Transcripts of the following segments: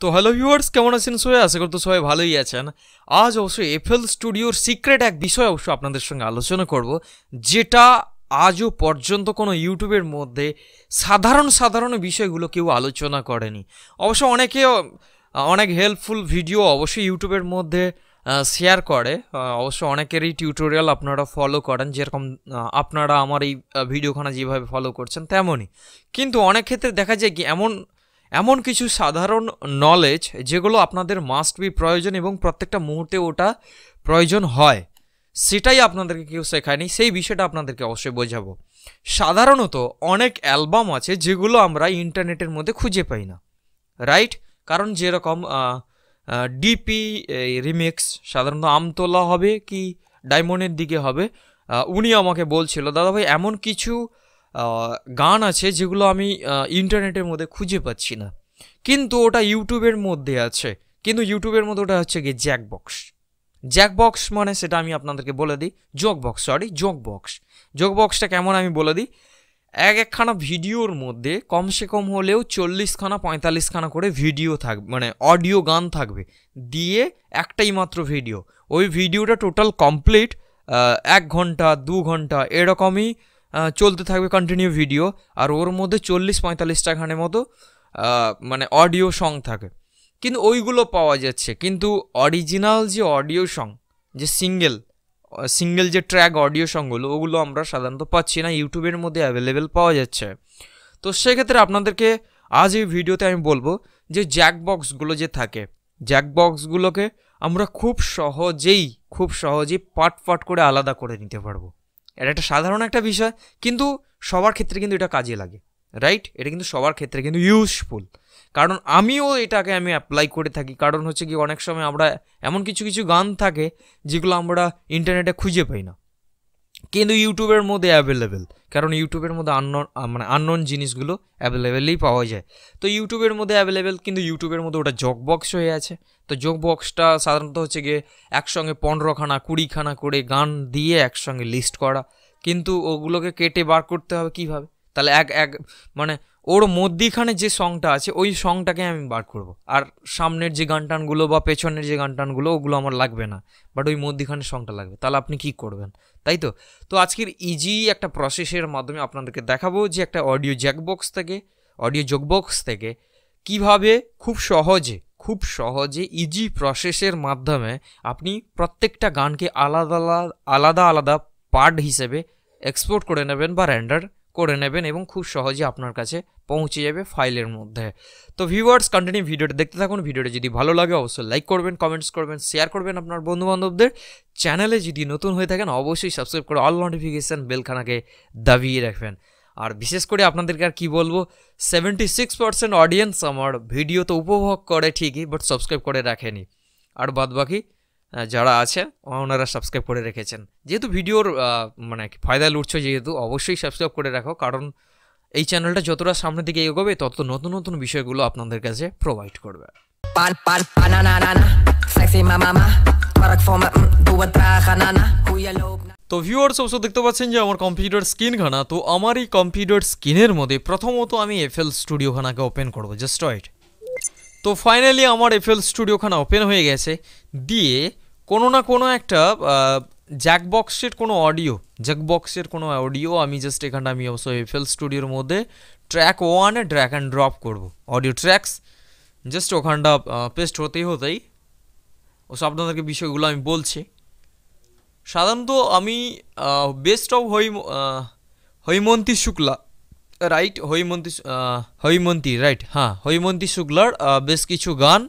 তো hello viewers কেমন আছেন সবাই? আশা করতো সবাই ভালোই আছেন। আজ অবশ্যই এফএল স্টুডিওর সিক্রেট এক বিষয় অবশ্যই আপনাদের সঙ্গে আলোচনা করব, যেটা আজও পর্যন্ত কোনো ইউটিউবের মধ্যে সাধারণ সাধারণ বিষয়গুলো কেউ আলোচনা করেনি। অবশ্য অনেকে, অনেক হেল্পফুল ভিডিও অবশ্যই ইউটিউবের মধ্যে শেয়ার করে। অবশ্য অনেকেরই টিউটোরিয়াল আপনারা ফলো করেন, যেরকম আপনারা আমার এই ভিডিওখানা যেভাবে ফলো করছেন তেমনই। কিন্তু অনেক ক্ষেত্রে দেখা যায় কি, এমন এমন কিছু সাধারণ নলেজ যেগুলো আপনাদের মাস্ট বি প্রয়োজন এবং প্রত্যেকটা মুহূর্তে ওটা প্রয়োজন হয়, সেটাই আপনাদেরকে কেউ শেখায়নি, সেই বিষয়টা আপনাদেরকে অবশ্যই বোঝাবো। সাধারণত অনেক অ্যালবাম আছে যেগুলো আমরা ইন্টারনেটের মধ্যে খুঁজে পাই না রাইট কারণ যেরকম ডিপি রিমিক্স সাধারণত আমতলা হবে কি ডায়মন্ডের দিকে হবে উনি আমাকে বলছিল দাদাভাই এমন কিছু গান আছে যেগুলো আমি ইন্টারনেটের মধ্যে খুঁজে পাচ্ছি না। কিন্তু ওটা ইউটিউবের মধ্যে আছে। কিন্তু ইউটিউবের মধ্যে ওটা হচ্ছে গিয়ে জ্যাক বক্স জ্যাক বক্স মানে সেটা আমি আপনাদেরকে বলে দিই joke box sorry joke box joke বক্সটা কেমন আমি বলে দিই, এক একখানা ভিডিওর মধ্যে কমসে কম হলেও চল্লিশখানা, পঁয়তাল্লিশখানা করে ভিডিও থাকবে মানে অডিও গান থাকবে। দিয়ে একটাই মাত্র ভিডিও। ওই ভিডিওটা টোটাল কমপ্লিট এক ঘণ্টা, দু ঘণ্টা, এরকমই চলতে থাকবে কন্টিনিউ ভিডিও আর ওর মধ্যে চল্লিশ পঁয়তাল্লিশটা খানের মতো মানে অডিও সং থাকে। কিন্তু ওইগুলো পাওয়া যাচ্ছে, কিন্তু অরিজিনাল যে অডিও সং যে সিঙ্গেল সিঙ্গেল যে ট্র্যাক অডিও সংগুলো ওগুলো আমরা সাধারণত পাচ্ছি না ইউটিউবের মধ্যে অ্যাভেলেবেল পাওয়া যাচ্ছে। তো সেক্ষেত্রে আপনাদেরকে আজ এই ভিডিওতে আমি বলব যে জ্যাক বক্সগুলো যে থাকে জ্যাক বক্সগুলোকে আমরা খুব সহজেই খুব সহজেই পাট পাট করে আলাদা করে নিতে পারব। এটা একটা সাধারণ একটা বিষয়, কিন্তু সবার ক্ষেত্রে কিন্তু এটা কাজে লাগে রাইট এটা কিন্তু সবার ক্ষেত্রে কিন্তু ইউজফুল কারণ আমিও এটাকে আমি অ্যাপ্লাই করে থাকি, কারণ হচ্ছে কি অনেক সময় আমরা এমন কিছু কিছু গান থাকে যেগুলো আমরা ইন্টারনেটে খুঁজে পাই না। কিন্তু ইউটিউবের মধ্যে অ্যাভেলেবেল কারণ ইউটিউবের মধ্যে আননন মানে আননন জিনিসগুলো অ্যাভেলেবেলই পাওয়া যায়। তো ইউটিউবের মধ্যে অ্যাভেলেবেল কিন্তু ইউটিউবের মধ্যে ওটা জগ বক্স হয়ে আছে। তো জগ বক্সটা সাধারণত হচ্ছে গিয়ে একসঙ্গে পনেরোখানা, কুড়িখানা করে গান দিয়ে একসঙ্গে লিস্ট করা। কিন্তু ওগুলোকে কেটে বার করতে হবে কীভাবে? তাহলে এক এক মানে ওর মধ্যিখানে যে সংটা আছে, ওই সংটাকে আমি বার করব। আর সামনের যে গান টানগুলো বা পেছনের যে গান টানগুলো ওগুলো আমার লাগবে না। বাট ওই মধ্যিখানে সংটা লাগবে। তাহলে আপনি কি করবেন? তাই তো? তো আজকের ইজি একটা প্রসেসের মাধ্যমে আপনাদেরকে দেখাবো যে একটা অডিও জ্যাকবক্স থেকে অডিও জোকবক্স থেকে কীভাবে খুব সহজে খুব সহজে ইজি প্রসেসের মাধ্যমে আপনি প্রত্যেকটা গানকে আলাদা আলাদা আলাদা আলাদা পার্ট হিসেবে এক্সপোর্ট করে নেবেন বা রেন্ডার করে নেবেন এবং খুব সহজে আপনার কাছে পৌঁছে যাবে ফাইলের মধ্যে। তো ভিউয়ার্স কন্টিনিউ ভিডিওটা দেখতে থাকুন। ভিডিওটা যদি ভালো লাগে অবশ্যই লাইক করবেন কমেন্টস করবেন শেয়ার করবেন আপনার বন্ধুবান্ধবদের। চ্যানেলে যদি নতুন হয়ে থাকেন অবশ্যই সাবস্ক্রাইব করে অল নোটিফিকেশান বেলখানাকে দাবিয়ে রাখবেন। আর বিশেষ করে আপনাদেরকে আর কী বলব সেভেন্টি সিক্স পার্সেন্ট অডিয়েন্স আমার ভিডিও তো উপভোগ করে ঠিকই বাট সাবস্ক্রাইব করে রাখেনি। আর বাদবাকি আহ, যারা আছে ওনারা সাবস্ক্রাইব করে রেখেছেন। যেহেতু ভিডিওর মানে কি ফায়দা লুটছো যেহেতু অবশ্যই সাবস্ক্রাইব করে রাখো কারণ এই চ্যানেলটা যতটা সামনের দিকে এগোবে তত নতুন নতুন বিষয়গুলো আপনাদের কাছে প্রোভাইড করবে। mm. তো ভিউয়ার্স অবশ্য দেখতে পাচ্ছেন যে আমার কম্পিউটার স্ক্রিনখানা তো আমার এই কম্পিউটার স্ক্রিনের মধ্যে প্রথমত আমি এফএল স্টুডিওখানাকে ওপেন করব জাস্ট রাইট তো ফাইনালি আমার এফএল স্টুডিওখানা ওপেন হয়ে গেছে। দিয়ে কোনো না কোনো একটা জ্যাক বক্সের কোনো অডিও জ্যাক বক্সের কোনো অডিও আমি জাস্ট এখানটা আমি অবশ্য এফএল স্টুডিওর মধ্যে ট্র্যাক ওয়ানে ড্র্যাক অ্যান্ড ড্রপ করব। অডিও ট্র্যাকস জাস্ট ওখানটা পেস্ট হতেই হতেই। ও সব আপনাদেরকে বিষয়গুলো আমি বলছি। সাধারণত আমি বেস্ট অফ হৈ আহ, হৈমন্তী শুক্লা রাইট হৈমন্তী হৈমন্তী রাইট হ্যাঁ হৈমন্তী শুক্লার বেশ কিছু গান।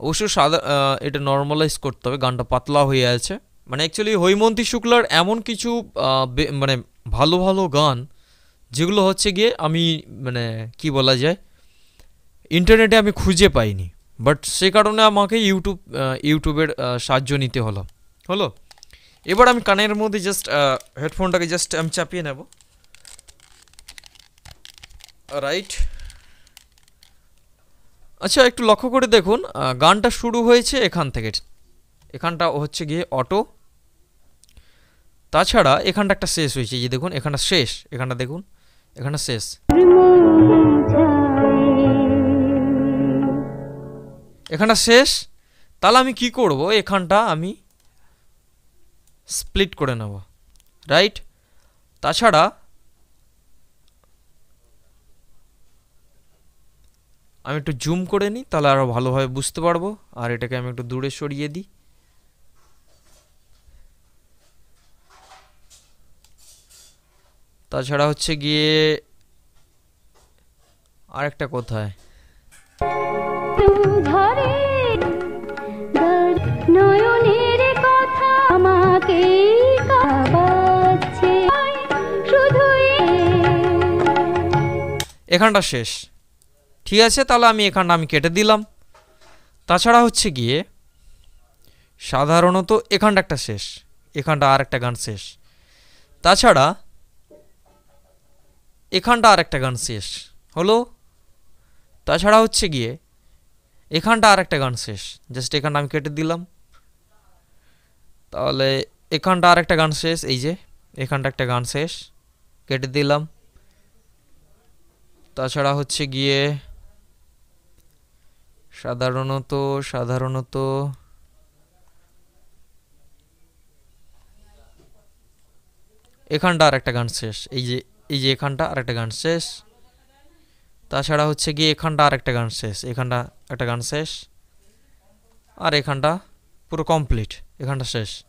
অবশ্য সাদা এটা নর্মালাইজ করতে হবে, গানটা পাতলা হয়ে আছে। মানে অ্যাকচুয়ালি হৈমন্তী শুক্লার এমন কিছু বে- মানে ভালো ভালো গান, যেগুলো হচ্ছে গিয়ে আমি মানে কি বলা যায় ইন্টারনেটে আমি খুঁজে পাইনি। বাট সে কারণে আমাকে ইউটিউব ইউটিউবের সাহায্য নিতে হলো। হলো? এবার আমি কানের মধ্যে জাস্ট হেডফোনটাকে জাস্ট আমি চাপিয়ে নেব। রাইট আচ্ছা একটু লক্ষ্য করে দেখুন। গানটা শুরু হয়েছে এখান থেকে। এখানটা হচ্ছে গিয়ে অটো। তাছাড়া এখানটা একটা শেষ হয়েছে। যে দেখুন, এখানটা শেষ। এখানটা দেখুন, এখানটা শেষ। এখানটা শেষ। তাহলে আমি কি করব? এখানটা আমি স্প্লিট করে নেব। রাইট তাছাড়া আমি একটু জুম করে নিই তাহলে আরও ভালোভাবে বুঝতে পারব। আর এটাকে আমি একটু দূরে সরিয়ে দিই। তাছাড়া হচ্ছে গিয়ে আরেকটা কোথায়? এখানটা শেষ। ঠিক আছে, তাহলে আমি এখানটা আমি কেটে দিলাম। তাছাড়া হচ্ছে গিয়ে, সাধারণত এখানটা একটা শেষ, এখানটা আর একটা গান শেষ। তাছাড়া, এখানটা আর একটা গান শেষ হলো। তাছাড়া হচ্ছে গিয়ে, এখানটা আর একটা গান শেষ জাস্ট এখানটা আমি কেটে দিলাম। তাহলে এখানটা আর একটা গান শেষ, এই যে, এখানটা একটা গান শেষ, কেটে দিলাম। তাছাড়া হচ্ছে গিয়ে সাধারণত সাধারণত এখানটা আর একটা গান শেষ। এই যে এই যে এখানটা আর একটা গান শেষ। তাছাড়া হচ্ছে গিয়ে এখানটা আর একটা গান শেষ। এখানটা একটা গান শেষ। আর এখানটা পুরো কমপ্লিট। এখানটা শেষ।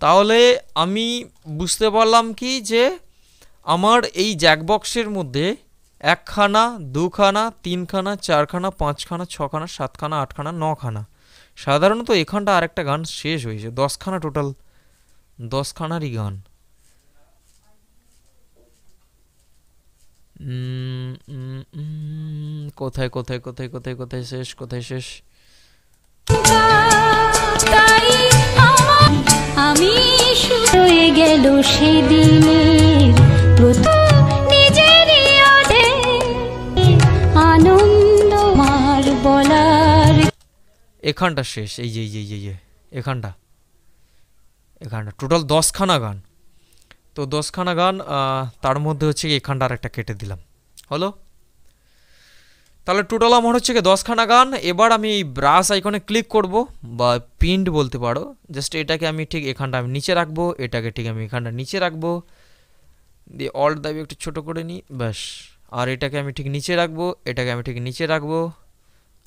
তাহলে আমি বুঝতে পারলাম কি যে আমার এই জ্যাকবক্সের মধ্যে একখানা, দুখানা, তিনখানা, চারখানা, পাঁচখানা, ছখানা, সাতখানা, আটখানা, নখানা। সাধারণত এখানটা আরেকটা গান শেষ হয়েছে, দশখানা টোটাল দশখানারই গান। কোথায় কোথায় কোথায় কোথায় কোথায় শেষ কোথায় শেষ? আমি শুয়ে গেল সেদিনের এখানটা শেষ এই যে এই যে এই যে, এখানটা এখানটা। টোটাল দশখানা গান। তো দশখানা গান তার মধ্যে হচ্ছে এখানটা আর একটা কেটে দিলাম। হলো? তাহলে টোটাল আমার হচ্ছে দশখানা গান। এবার আমি ব্রাশ আইকনে ক্লিক করব বা পিন্ড বলতে পারো। জাস্ট এটাকে আমি ঠিক এখানটা আমি নিচে রাখব এটাকে ঠিক আমি এখানটা নিচে রাখব। দিয়ে অল্ট দাবি একটু ছোট করে নিই ব্যাস। আর এটাকে আমি ঠিক নিচে রাখব এটাকে আমি ঠিক নিচে রাখব।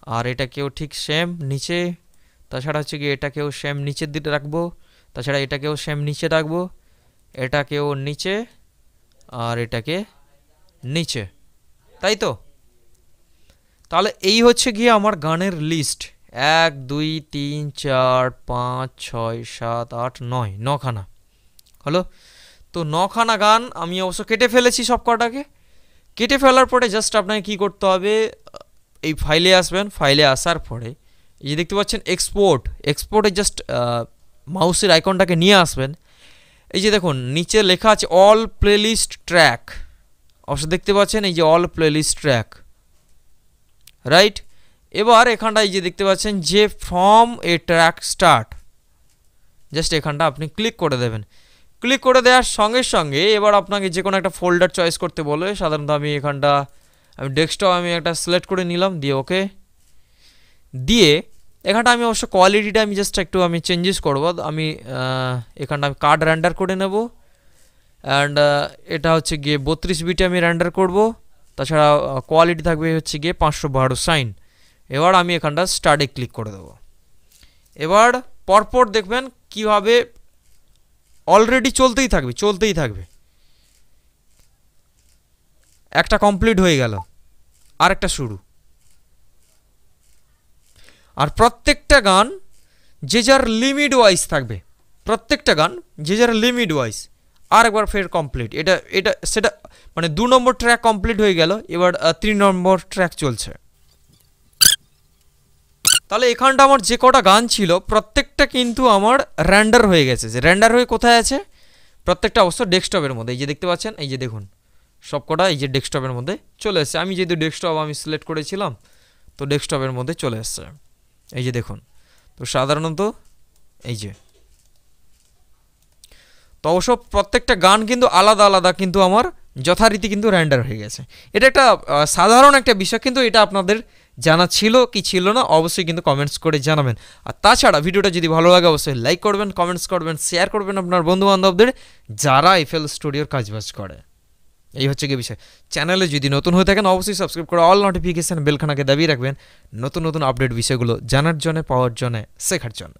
আর এটাকেও ঠিক সেম নিচে, তাছাড়া হচ্ছে কি এটাকেও সেম নিচের দিকে রাখব, তাছাড়া এটাকেও সেম নিচে রাখব, এটাকেও নিচে আর এটাকে নিচে। তাই তো? তাহলে এই হচ্ছে গিয়ে আমার গানের লিস্ট এক, দুই, তিন, চার, পাঁচ, ছয়, সাত, আট, নয়, নখানা। হলো? তো নখানা গান আমি অবশ্য কেটে ফেলেছি সব কটাকে কেটে ফেলার পরে জাস্ট আপনাকে কী করতে হবে? এই ফাইলে আসবেন ফাইলে আসার পরে এই যে দেখতে পাচ্ছেন এক্সপোর্ট এক্সপোর্টে জাস্ট মাউসের আইকনটাকে নিয়ে আসবেন। এই যে দেখুন, নিচে লেখা আছে অল প্লেলিস্ট ট্র্যাক অবশ্য দেখতে পাচ্ছেন এই যে অল প্লেলিস্ট ট্র্যাক রাইট এবার এখানটা এই যে দেখতে পাচ্ছেন যে from a track start just এখানটা আপনি ক্লিক করে দেবেন। ক্লিক করে দেওয়ার সঙ্গে সঙ্গে এবার আপনাকে যে কোনো একটা ফোল্ডার চয়েস করতে বলে, সাধারণত আমি এখানটা আমি ডেস্কটপ আমি একটা সিলেক্ট করে নিলাম, দিয়ে ওকে দিয়ে এখানটা আমি অবশ্য কোয়ালিটিটা আমি জাস্ট একটু আমি চেঞ্জেস করব। আমি এখানটা আমি কার্ড র্যান্ডার করে নেব। অ্যান্ড এটা হচ্ছে গিয়ে বত্রিশ বিটে আমি র্যান্ডার করব। তাছাড়া কোয়ালিটি থাকবে হচ্ছে গিয়ে পাঁচশো বারো সাইন এবার আমি এখানটা স্টার্টে ক্লিক করে দেবো। এবার পরপর দেখবেন কীভাবে অলরেডি চলতেই থাকবে চলতেই থাকবে। একটা কমপ্লিট হয়ে গেল, আরেকটা শুরু। আর প্রত্যেকটা গান যে যার লিমিট ওয়াইজ থাকবে, প্রত্যেকটা গান যে যার লিমিট ওয়াইজ আর একবার ফের কমপ্লিট এটা এটা, সেটা মানে দু নম্বর ট্র্যাক কমপ্লিট হয়ে গেল, এবার তিন নম্বর ট্র্যাক চলছে। তাহলে এখানটা আমার যে কটা গান ছিল, প্রত্যেকটা কিন্তু আমার র্যান্ডার হয়ে গেছে। যে র্যান্ডার হয়ে কোথায় আছে? প্রত্যেকটা অবশ্য ডেস্কটপের মধ্যে। এই যে দেখতে পাচ্ছেন, এই যে দেখুন। সবকটা এই যে ডেস্কটপের মধ্যে চলে এসেছে আমি যেহেতু ডেস্কটপ আমি সিলেক্ট করেছিলাম, তো ডেস্কটপের মধ্যে চলে এসছে এই যে দেখুন, তো সাধারণত এই যে, তো অবশ্য প্রত্যেকটা গান কিন্তু আলাদা আলাদা, কিন্তু আমার যথারীতি কিন্তু র্যান্ডার হয়ে গেছে। এটা একটা সাধারণ একটা বিষয়, কিন্তু এটা আপনাদের জানা ছিল কি ছিল না, অবশ্যই কিন্তু কমেন্টস করে জানাবেন। আর তাছাড়া ভিডিওটা যদি ভালো লাগে, অবশ্যই লাইক করবেন কমেন্টস করবেন শেয়ার করবেন আপনার বন্ধু বান্ধবদের যারা এফএল স্টুডিওর কাজবাজ করে। এই হচ্ছে গিয়ে বিষয়। চ্যানেলে যদি নতুন হয়ে থাকেন, অবশ্যই সাবস্ক্রাইব করে অল নোটিফিকেশান বেলখানাকে দাবিয়ে রাখবেন। নতুন নতুন আপডেট বিষয়গুলো জানার জন্য, পাওয়ার জন্য, শেখার জন্য।